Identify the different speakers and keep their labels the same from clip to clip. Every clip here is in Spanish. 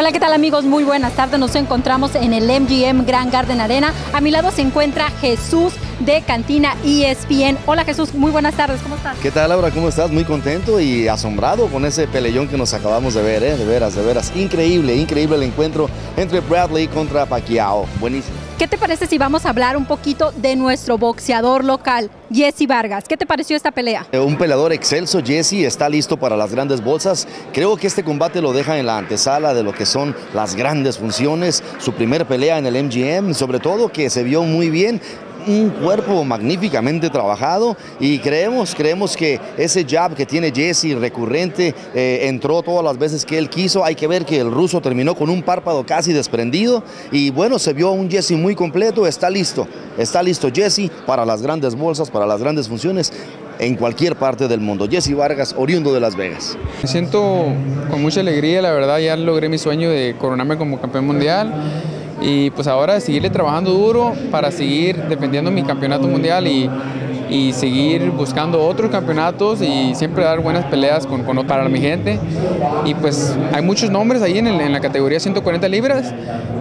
Speaker 1: Hola, ¿qué tal amigos? Muy buenas tardes. Nos encontramos en el MGM Grand Garden Arena. A mi lado se encuentra Jesús de Cantina ESPN. Hola Jesús, muy buenas tardes. ¿Cómo estás?
Speaker 2: ¿Qué tal Laura? ¿Cómo estás? Muy contento y asombrado con ese peleón que nos acabamos de ver, ¿eh? De veras, de veras. Increíble, increíble el encuentro entre Bradley contra Pacquiao. Buenísimo.
Speaker 1: ¿Qué te parece si vamos a hablar un poquito de nuestro boxeador local, Jesse Vargas? ¿Qué te pareció esta pelea?
Speaker 2: Eh, un peleador excelso, Jesse, está listo para las grandes bolsas. Creo que este combate lo deja en la antesala de lo que son las grandes funciones. Su primer pelea en el MGM, sobre todo que se vio muy bien un cuerpo magníficamente trabajado y creemos, creemos que ese jab que tiene Jesse recurrente eh, entró todas las veces que él quiso. Hay que ver que el ruso terminó con un párpado casi desprendido y bueno, se vio un Jesse muy completo, está listo, está listo Jesse para las grandes bolsas, para las grandes funciones en cualquier parte del mundo. Jesse Vargas, oriundo de Las Vegas.
Speaker 3: Me siento con mucha alegría, la verdad ya logré mi sueño de coronarme como campeón mundial y pues ahora seguirle trabajando duro para seguir defendiendo mi campeonato mundial y, y seguir buscando otros campeonatos y siempre dar buenas peleas con, con, para mi gente. Y pues hay muchos nombres ahí en, el, en, la categoría 140 libras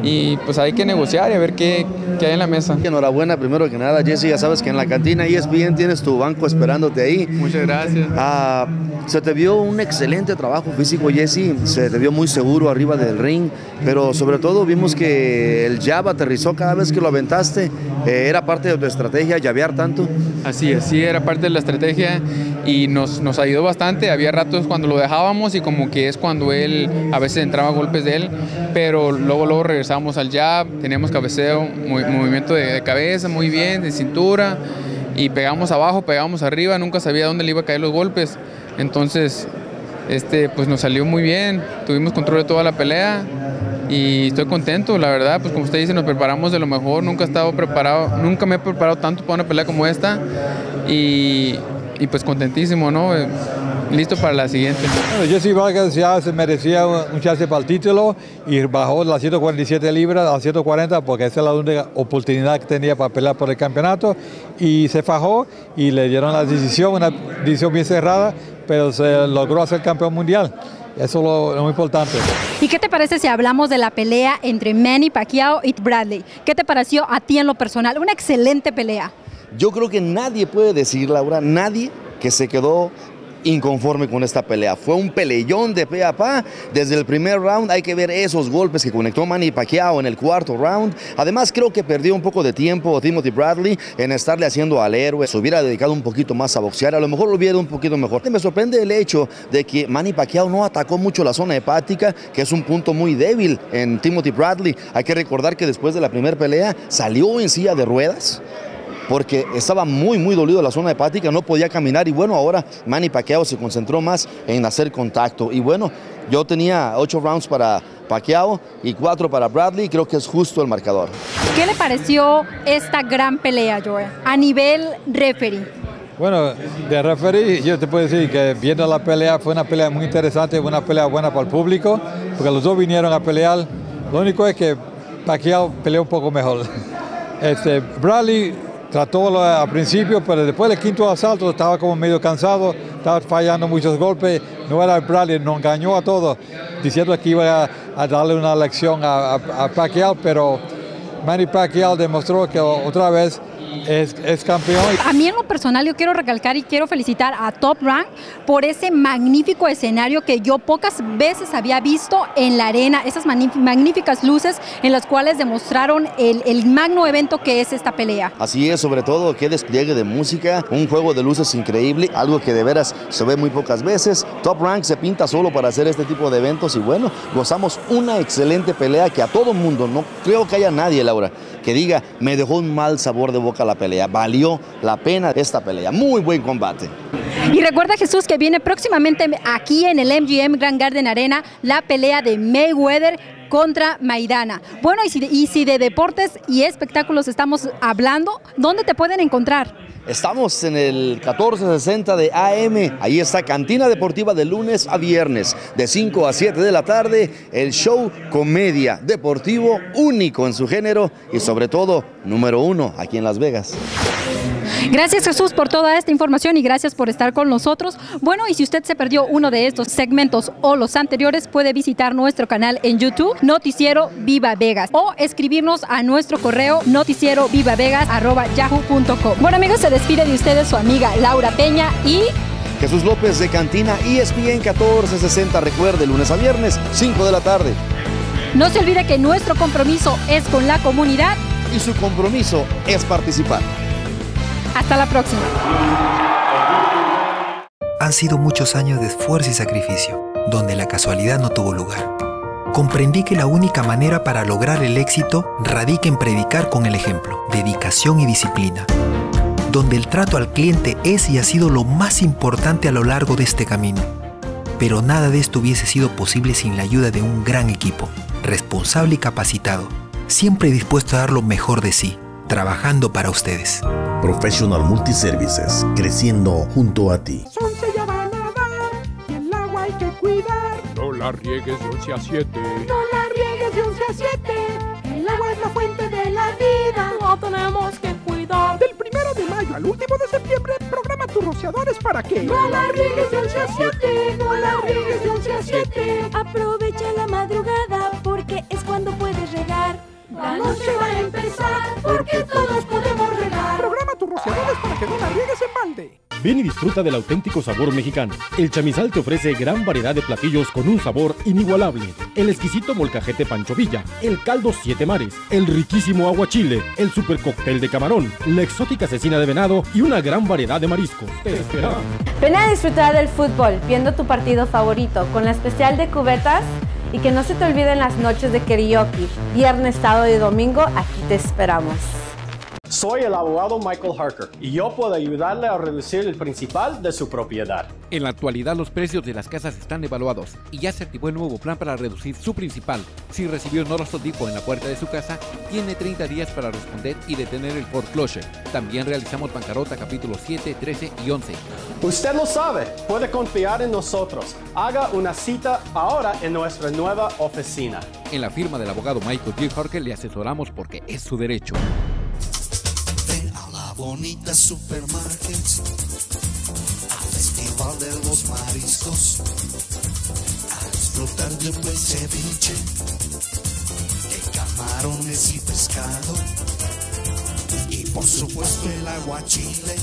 Speaker 3: y pues hay que negociar y a ver qué, qué, hay en la mesa.
Speaker 2: Enhorabuena primero que nada, Jesse, ya sabes que en la cantina ESPN tienes tu banco esperándote ahí.
Speaker 3: Muchas gracias.
Speaker 2: Ah, se te vio un excelente trabajo físico, Jesse, se te vio muy seguro arriba del ring, pero sobre todo vimos que el jab aterrizó cada vez que lo aventaste. Eh, ¿Era parte de tu estrategia llavear tanto?
Speaker 3: Así es, sí, era parte de la estrategia y nos, nos ayudó bastante. Había ratos cuando lo dejábamos y como que es cuando él a veces entraba golpes de él, pero luego, luego regresábamos al jab, teníamos cabeceo, movimiento de, de cabeza muy bien, de cintura y pegamos abajo, pegamos arriba, nunca sabía dónde le iba a caer los golpes. Entonces, este, pues nos salió muy bien, tuvimos control de toda la pelea y estoy contento, la verdad, pues como usted dice, nos preparamos de lo mejor, nunca he preparado, nunca me he preparado tanto para una pelea como esta. Y, pues contentísimo, ¿no? listo para la siguiente.
Speaker 4: Jesse Vargas ya se merecía un chance para el título y bajó las 147 libras a 140 porque esa es la única oportunidad que tenía para pelear por el campeonato. Y se fajó y le dieron la decisión, una decisión bien cerrada, pero se logró hacer campeón mundial. Eso es lo, lo, muy importante.
Speaker 1: ¿Y qué te parece si hablamos de la pelea entre Manny Pacquiao y Bradley? ¿Qué te pareció a ti en lo personal? Una excelente pelea.
Speaker 2: Yo creo que nadie puede decir, Laura, nadie que se quedó inconforme con esta pelea. Fue un peleón de pe a pa. Desde el primer round hay que ver esos golpes que conectó Manny Pacquiao en el cuarto round. Además creo que perdió un poco de tiempo Timothy Bradley en estarle haciendo al héroe. Se hubiera dedicado un poquito más a boxear. A lo mejor lo hubiera un poquito mejor. Me sorprende el hecho de que Manny Pacquiao no atacó mucho la zona hepática, que es un punto muy débil en Timothy Bradley. Hay que recordar que después de la primera pelea salió en silla de ruedas porque estaba muy, muy dolido la zona hepática, no podía caminar y bueno, ahora Manny Pacquiao se concentró más en hacer contacto y bueno, yo tenía ocho rounds para Pacquiao y cuatro para Bradley, creo que es justo el marcador.
Speaker 1: ¿Qué le pareció esta gran pelea, Joe, a nivel referee?
Speaker 4: Bueno, de referee yo te puedo decir que viendo la pelea fue una pelea muy interesante, una pelea buena para el público, porque los dos vinieron a pelear. Lo único es que Pacquiao peleó un poco mejor. Este, Bradley trató al principio, pero después del quinto asalto estaba como medio cansado, estaba fallando muchos golpes, no era el Bradley, nos engañó a todos, diciendo que iba a, a darle una lección a, a, a Pacquiao, pero Manny Pacquiao demostró que otra vez es, es, campeón.
Speaker 1: A mí en lo personal yo quiero recalcar y quiero felicitar a Top Rank por ese magnífico escenario que yo pocas veces había visto en la arena, esas magníficas luces en las cuales demostraron el, el magno evento que es esta pelea.
Speaker 2: Así es, sobre todo qué despliegue de música, un juego de luces increíble, algo que de veras se ve muy pocas veces. Top Rank se pinta solo para hacer este tipo de eventos y bueno, gozamos una excelente pelea que a todo mundo, no creo que haya nadie, Laura, que diga, me dejó un mal sabor de boca la pelea. Valió la pena esta pelea. Muy buen combate.
Speaker 1: Y recuerda Jesús que viene próximamente aquí en el MGM Grand Garden Arena la pelea de Mayweather contra Maidana. Bueno, y si, de, deportes y espectáculos estamos hablando, ¿dónde te pueden encontrar?
Speaker 2: Estamos en el 1460 de AM. Ahí está Cantina Deportiva de lunes a viernes, de 5 a 7 de la tarde. El show comedia deportivo único en su género y sobre todo número uno aquí en Las Vegas.
Speaker 1: Gracias Jesús por toda esta información y gracias por estar con nosotros. Bueno, y si usted se perdió uno de estos segmentos o los anteriores, puede visitar nuestro canal en YouTube, Noticiero Viva Vegas, o escribirnos a nuestro correo noticiero yahoo.com. Bueno amigos, se despide de ustedes su amiga Laura Peña y
Speaker 2: Jesús López de Cantina ESPN 1460. Recuerde, lunes a viernes, 5 de la tarde.
Speaker 1: No se olvide que nuestro compromiso es con la comunidad
Speaker 2: y su compromiso es participar.
Speaker 1: Hasta la próxima.
Speaker 5: Han sido muchos años de esfuerzo y sacrificio, donde la casualidad no tuvo lugar. Comprendí que la única manera para lograr el éxito radica en predicar con el ejemplo, dedicación y disciplina, donde el trato al cliente es y ha sido lo más importante a lo largo de este camino. Pero nada de esto hubiese sido posible sin la ayuda de un gran equipo, responsable y capacitado, siempre dispuesto a dar lo mejor de sí, trabajando para ustedes.
Speaker 6: Professional Multiservices, creciendo junto a ti.
Speaker 7: Son se ya van a dar y el agua hay que cuidar.
Speaker 8: No la riegues de 11 a 7.
Speaker 7: No la riegues de 11 a 7. El agua es la fuente de la vida.
Speaker 9: No tenemos que cuidar.
Speaker 7: Del primero de mayo al último de septiembre, programa tus rociadores para que.
Speaker 9: No la riegues de 11 a 7. No la riegues de 11 a 7.
Speaker 10: Aprovecha la madrugada porque es cuando puedes regar.
Speaker 9: La noche va porque todos podemos regar.
Speaker 7: Programa tus rociadores para que no la riegues en balde.
Speaker 11: Ven y disfruta del auténtico sabor mexicano. El chamizal te ofrece gran variedad de platillos con un sabor inigualable. El exquisito molcajete Pancho Villa, el caldo Siete Mares, el riquísimo aguachile, el super cóctel de camarón, la exótica cecina de venado y una gran variedad de mariscos. Te esperamos.
Speaker 12: Ven a disfrutar del fútbol viendo tu partido favorito con la especial de cubetas y que no se te olviden las noches de karaoke. Viernes, sábado y domingo, aquí te esperamos.
Speaker 13: Soy el abogado Michael Harker y yo puedo ayudarle a reducir el principal de su propiedad.
Speaker 14: En la actualidad los precios de las casas están evaluados y ya se activó el nuevo plan para reducir su principal. Si recibió un Notice en la puerta de su casa, tiene 30 días para responder y detener el foreclosure. También realizamos bancarrota capítulos 7, 13 y 11.
Speaker 13: Usted lo sabe, puede confiar en nosotros. Haga una cita ahora en nuestra nueva oficina.
Speaker 14: En la firma del abogado Michael G. Harker le asesoramos porque es su derecho
Speaker 15: bonita supermarket, al festival de los mariscos, a disfrutar de un buen ceviche, de camarones y pescado, y por supuesto el aguachile,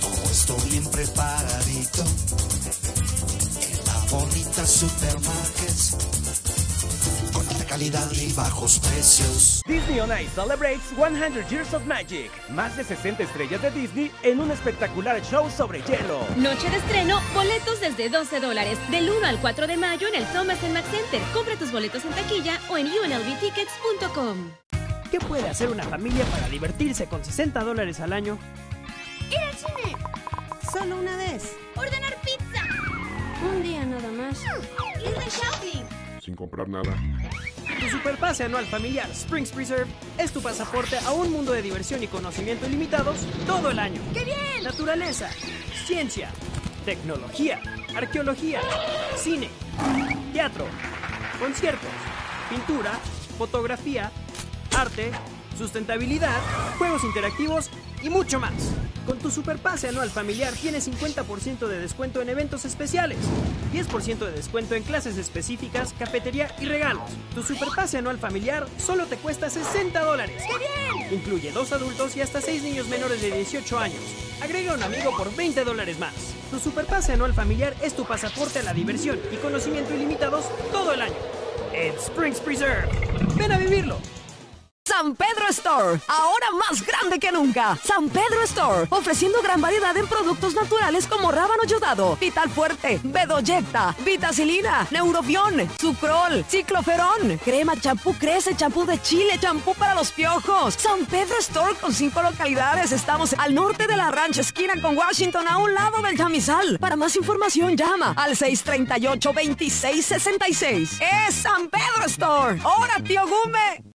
Speaker 15: todo esto bien preparadito, en la bonita supermarket calidad y bajos precios.
Speaker 16: Disney On Ice celebrates 100 Years of Magic. Más de 60 estrellas de Disney en un espectacular show sobre hielo.
Speaker 17: Noche de estreno, boletos desde 12 dólares. Del 1 al 4 de mayo en el Thomas Mac Center. Compra tus boletos en taquilla o en unlvtickets.com.
Speaker 16: ¿Qué puede hacer una familia para divertirse con 60 dólares al año?
Speaker 10: Ir al cine. Solo una vez.
Speaker 17: Ordenar pizza.
Speaker 10: Un día nada más.
Speaker 17: Ir de shopping.
Speaker 8: Sin comprar nada.
Speaker 16: Tu superpase anual familiar Springs Preserve es tu pasaporte a un mundo de diversión y conocimiento ilimitados todo el año.
Speaker 17: ¡Qué bien!
Speaker 16: Naturaleza, ciencia, tecnología, arqueología, cine, teatro, conciertos, pintura, fotografía, arte, sustentabilidad, juegos interactivos y mucho más. Con tu superpase anual familiar tienes 50% de descuento en eventos especiales, 10% de descuento en clases específicas, cafetería y regalos. Tu superpase anual familiar solo te cuesta 60 dólares.
Speaker 17: ¡Qué bien!
Speaker 16: Incluye dos adultos y hasta seis niños menores de 18 años. Agrega un amigo por 20 dólares más. Tu superpase anual familiar es tu pasaporte a la diversión y conocimiento ilimitados todo el año. En Springs Preserve. Ven a vivirlo.
Speaker 18: San Pedro Store, ahora más grande que nunca. San Pedro Store, ofreciendo gran variedad en productos naturales como rábano yodado, vital fuerte, bedoyecta, vitacilina, neurobión, sucrol, cicloferón, crema, champú crece, champú de chile, champú para los piojos. San Pedro Store con cinco localidades. Estamos al norte de la rancha, esquina con Washington, a un lado del Chamizal. Para más información, llama al 638-2666. Es San Pedro Store. ¡Ahora, tío Gume!